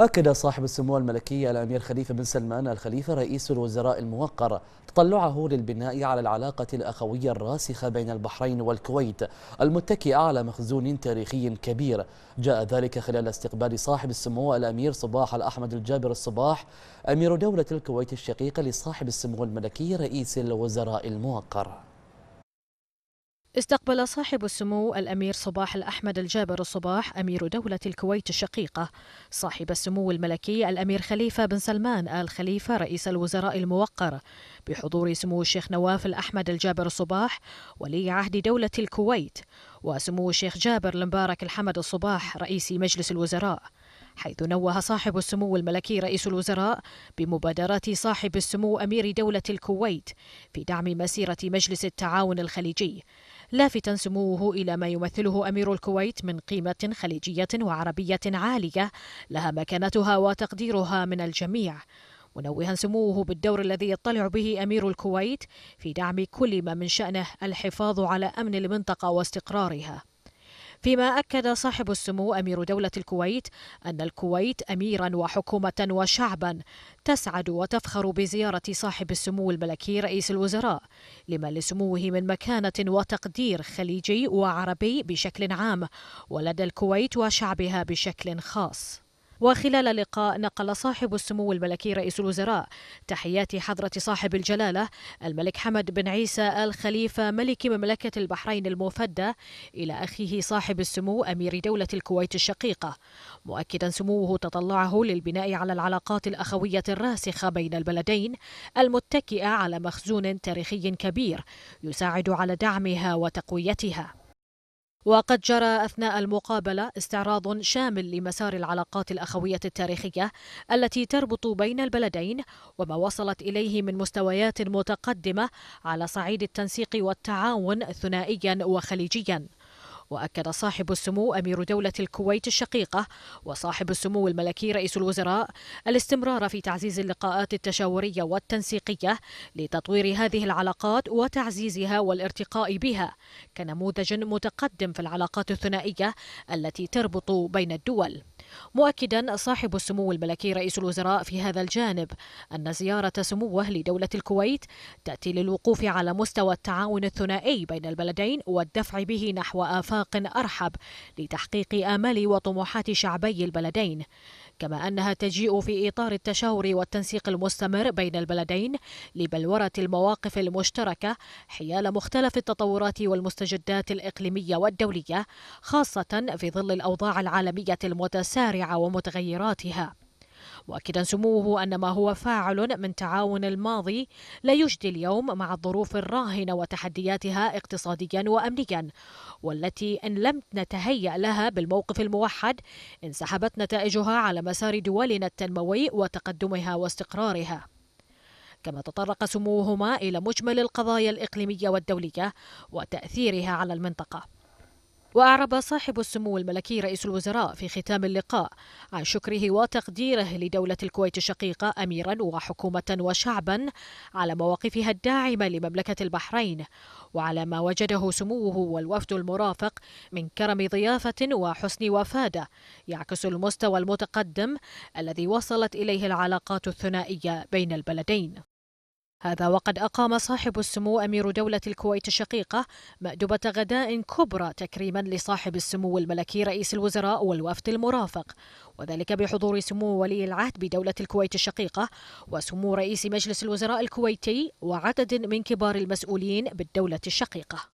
أكد صاحب السمو الملكي الأمير خليفة بن سلمان الخليفة رئيس الوزراء الموقر تطلعه للبناء على العلاقة الأخوية الراسخة بين البحرين والكويت المتكئة على مخزون تاريخي كبير. جاء ذلك خلال استقبال صاحب السمو الأمير صباح الأحمد الجابر الصباح أمير دولة الكويت الشقيقة لصاحب السمو الملكي رئيس الوزراء الموقر. استقبل صاحب السمو الأمير صباح الأحمد الجابر الصباح أمير دولة الكويت الشقيقة. صاحب السمو الملكي الأمير خليفة بن سلمان آل خليفة رئيس الوزراء الموقر. بحضور سمو الشيخ نواف الأحمد الجابر الصباح ولي عهد دولة الكويت. وسمو الشيخ جابر المبارك الحمد الصباح رئيس مجلس الوزراء. حيث نوه صاحب السمو الملكي رئيس الوزراء بمبادرات صاحب السمو أمير دولة الكويت في دعم مسيرة مجلس التعاون الخليجي. لافتا سموه إلى ما يمثله أمير الكويت من قيمة خليجية وعربية عالية لها مكانتها وتقديرها من الجميع. منوها سموه بالدور الذي يطلع به أمير الكويت في دعم كل ما من شأنه الحفاظ على أمن المنطقة واستقرارها. فيما أكد صاحب السمو أمير دولة الكويت أن الكويت أميرا وحكومة وشعبا تسعد وتفخر بزيارة صاحب السمو الملكي رئيس الوزراء لما لسموه من مكانة وتقدير خليجي وعربي بشكل عام ولدى الكويت وشعبها بشكل خاص. وخلال اللقاء نقل صاحب السمو الملكي رئيس الوزراء. تحيات حضرة صاحب الجلالة الملك حمد بن عيسى الخليفة ملك مملكة البحرين المفدى إلى أخيه صاحب السمو أمير دولة الكويت الشقيقة. مؤكدا سموه تطلعه للبناء على العلاقات الأخوية الراسخة بين البلدين المتكئة على مخزون تاريخي كبير يساعد على دعمها وتقويتها. وقد جرى أثناء المقابلة استعراض شامل لمسار العلاقات الأخوية التاريخية التي تربط بين البلدين وما وصلت إليه من مستويات متقدمة على صعيد التنسيق والتعاون ثنائيا وخليجيا. وأكد صاحب السمو أمير دولة الكويت الشقيقة وصاحب السمو الملكي رئيس الوزراء الاستمرار في تعزيز اللقاءات التشاورية والتنسيقية لتطوير هذه العلاقات وتعزيزها والارتقاء بها كنموذج متقدم في العلاقات الثنائية التي تربط بين الدول. مؤكدا صاحب السمو الملكي رئيس الوزراء في هذا الجانب أن زيارة سموه لدولة الكويت تأتي للوقوف على مستوى التعاون الثنائي بين البلدين والدفع به نحو آفاق أرحب لتحقيق آمال وطموحات شعبي البلدين. كما أنها تجيء في إطار التشاور والتنسيق المستمر بين البلدين لبلورة المواقف المشتركة حيال مختلف التطورات والمستجدات الإقليمية والدولية خاصة في ظل الأوضاع العالمية المتسارعة ومتغيراتها. مؤكدا سموه أن ما هو فاعل من تعاون الماضي لا يجدي اليوم مع الظروف الراهنة وتحدياتها اقتصاديا وأمنيا والتي إن لم نتهيأ لها بالموقف الموحد انسحبت نتائجها على مسار دولنا التنموي وتقدمها واستقرارها. كما تطرق سموهما إلى مجمل القضايا الإقليمية والدولية وتأثيرها على المنطقة. وأعرب صاحب السمو الملكي رئيس الوزراء في ختام اللقاء عن شكره وتقديره لدولة الكويت الشقيقة أميرا وحكومة وشعبا على مواقفها الداعمة لمملكة البحرين وعلى ما وجده سموه والوفد المرافق من كرم ضيافة وحسن وفادة يعكس المستوى المتقدم الذي وصلت إليه العلاقات الثنائية بين البلدين. هذا وقد أقام صاحب السمو أمير دولة الكويت الشقيقة مأدبة غداء كبرى تكريما لصاحب السمو الملكي رئيس الوزراء والوفد المرافق وذلك بحضور سمو ولي العهد بدولة الكويت الشقيقة وسمو رئيس مجلس الوزراء الكويتي وعدد من كبار المسؤولين بالدولة الشقيقة.